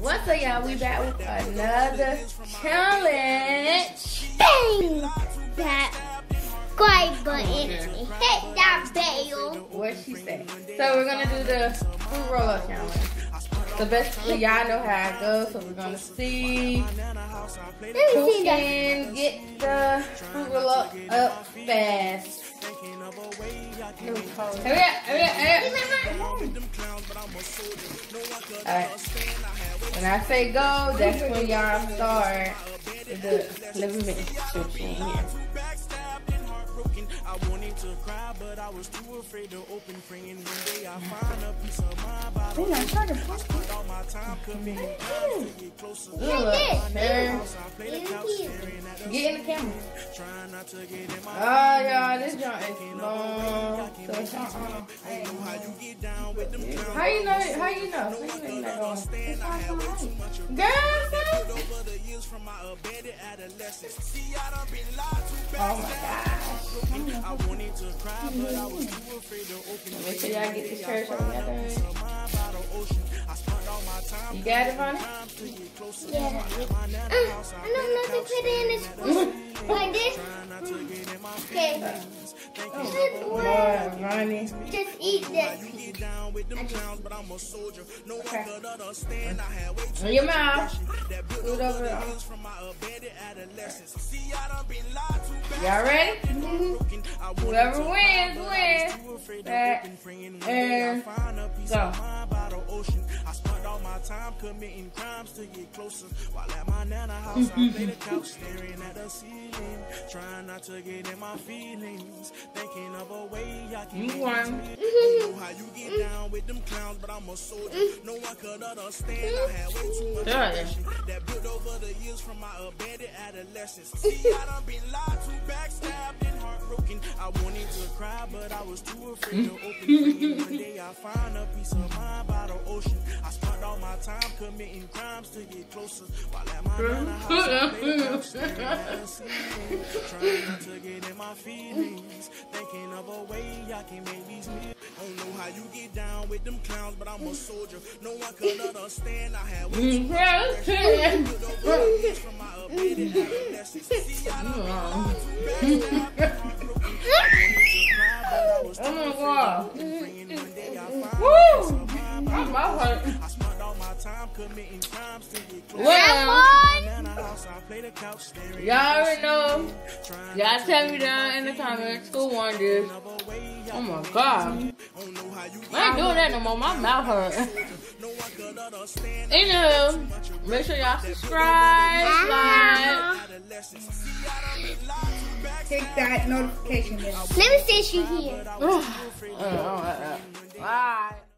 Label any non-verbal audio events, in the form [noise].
What's up, y'all? We back with another challenge. Bang that subscribe button and hit that bell. What she say? So we're gonna do the fruit roll up challenge. So basically, y'all know how it goes. So we're gonna see who can get the fruit roll up, up fast. Alright. When I say go, that's when y'all start the 11 minutes. I wanted to cry, but I was too afraid to open. Praying one day I find a piece of my body. To get in the camera. Oh, y'all, this joint is long. So uh-uh. How you know? How you know? How you know you're not going? Girl, Oh my gosh. I wanted to cry, but I was too afraid to open Make sure y'all get the church end. You got it, honey? Yeah. Uh, I don't know to put it in this like this. Okay. Oh, boy, Ronnie. Just eat this. Okay. In your mouth. Food over. Y'all ready? Mm-hmm. Whoever wins, wins. Back and go. I spent all my time committing crimes [laughs] to get closer. While at my nana house, I the couch staring at the ceiling. Trying not to get in my feelings. Thinking of a way I can you won. [laughs] know how you get down with them clowns, but I'm a soldier. No one could understand. I had way too much that built over the years from my abandoned adolescence. See, I done been lied to, backstabbed, and heartbroken. I wanted to cry, but I was too afraid to open. One [laughs] day I find a peace of mind by the ocean. I spent all my time committing crimes to get closer. While at my nana house, I [laughs] Trying not to get in my feelings. Thinking of a way I can make these meals. Don't know how you get down with them clowns, but I'm a soldier. No one could understand. I had way too much [laughs] from my abandoned adolescence. See, I Oh my god. Woo! My mouth hurt. Well, y'all already know. Y'all tell me down in the comments who won this. Oh my god. I ain't doing that no more. My mouth hurt. [laughs] Anywho, make sure y'all subscribe, like. Hit that notification bell. Let me see you here. [sighs] Uh, Bye.